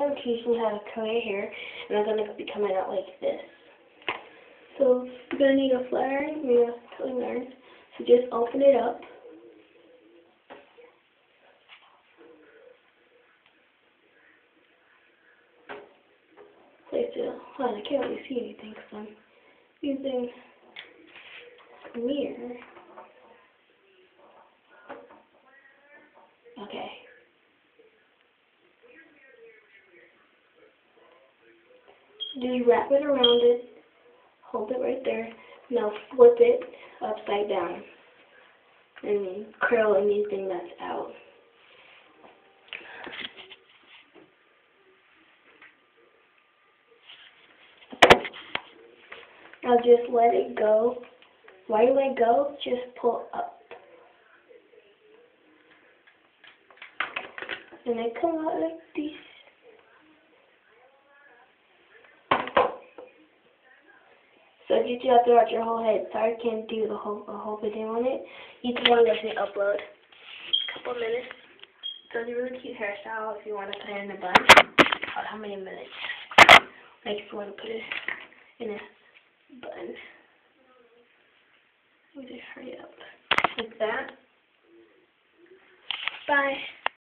I'm you how to curl your hair, and I'm going to be coming out like this. So you're going to need a flat iron, you need a curling iron. So just open it up. Place it, well, I can't really see anything because I'm using a mirror. Okay. Just wrap it around it, hold it right there, now flip it upside down, and curl anything that's out. Now just let it go. While you let go, just pull up. And it come out like this. So if you do have to watch your whole head, sorry I can't do the whole the whole video on it. YouTube one let me upload a couple minutes. So it's a really cute hairstyle if you want to put it in a bun. About how many minutes? Like if you want to put it in a bun. We just hurry up. Like that. Bye.